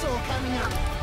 It's all coming up.